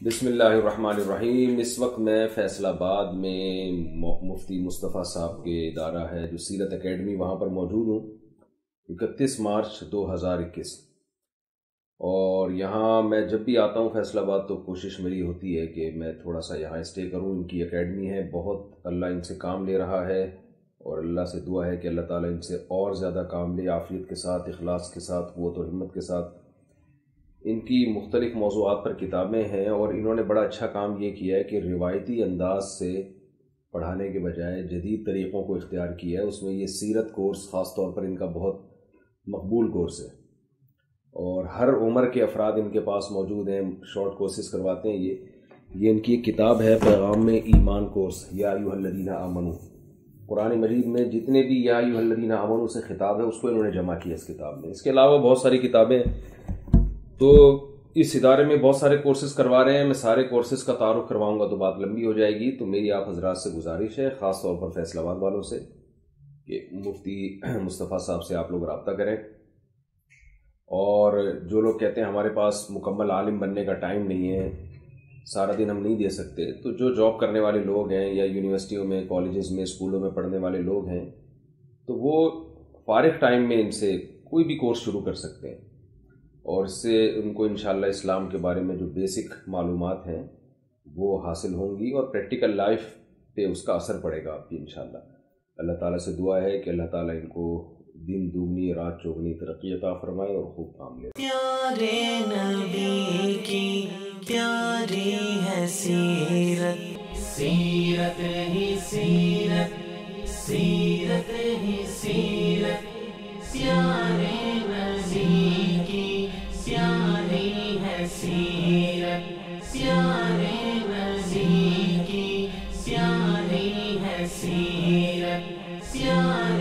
بسم اللہ الرحمن الرحیم۔ اس وقت میں فیصل آباد میں مفتی مصطفیٰ صاحب کے ادارہ ہے، جو سیرت اکیڈمی وہاں پر موجود ہوں۔ اکتیس مارچ دو ہزار اکیس۔ اور یہاں میں جب بھی آتا ہوں فیصل آباد تو کوشش میری ہوتی ہے کہ میں تھوڑا سا یہاں اسٹے کروں۔ ان کی اکیڈمی ہے، بہت اللہ ان سے کام لے رہا ہے اور اللہ سے دعا ہے کہ اللہ تعالیٰ ان سے اور زیادہ کام لے، عافیت کے ساتھ، اخلاص کے ساتھ، قوت و ہمت کے ساتھ۔ ان کی مختلف موضوعات پر کتابیں ہیں اور انہوں نے بڑا اچھا کام یہ کیا ہے کہ روایتی انداز سے پڑھانے کے بجائے جدید طریقوں کو اختیار کیا ہے۔ اس میں یہ سیرت کورس خاص طور پر ان کا بہت مقبول کورس ہے۔ اور ہر عمر کے افراد ان کے پاس موجود ہیں، شارٹ کورسز کرواتے ہیں۔ یہ یہ ان کی ایک کتاب ہے، پیغام میں ایمان کورس، یا یو الدینہ امن قرآن مجید میں جتنے بھی یا یو الدینہ امن سے خطاب ہے، اس کو انہوں نے جمع کیا اس کتاب میں۔ اس کے علاوہ بہت ساری کتابیں تو اس ادارے میں بہت سارے کورسز کروا رہے ہیں، میں سارے کورسز کا تعارف کرواؤں گا، تو بات لمبی ہو جائے گی۔ تو میری آپ حضرات سے گزارش ہے، خاص طور پر فیصلہ آباد والوں سے، کہ مفتی مصطفیٰ صاحب سے آپ لوگ رابطہ کریں۔ اور جو لوگ کہتے ہیں ہمارے پاس مکمل عالم بننے کا ٹائم نہیں ہے، سارا دن ہم نہیں دے سکتے، تو جو جاب کرنے والے لوگ ہیں یا یونیورسٹیوں میں کالجز میں اسکولوں میں پڑھنے والے لوگ ہیں، تو وہ فارغ ٹائم میں ان سے کوئی بھی کورس شروع کر سکتے ہیں۔ اور اس سے ان کو انشاءاللہ اسلام کے بارے میں جو بیسک معلومات ہیں وہ حاصل ہوں گی اور پریکٹیکل لائف پہ اس کا اثر پڑے گا آپ کی انشاءاللہ۔ اللہ تعالیٰ سے دعا ہے کہ اللہ تعالیٰ ان کو دن دوگنی رات چوگنی ترقی عطا فرمائے اور خوب کام لے۔ پیارے نبی کی پیاری ہے سیرت۔ سیرت ہی سیرت سیرت ہی سیرت۔ Sion.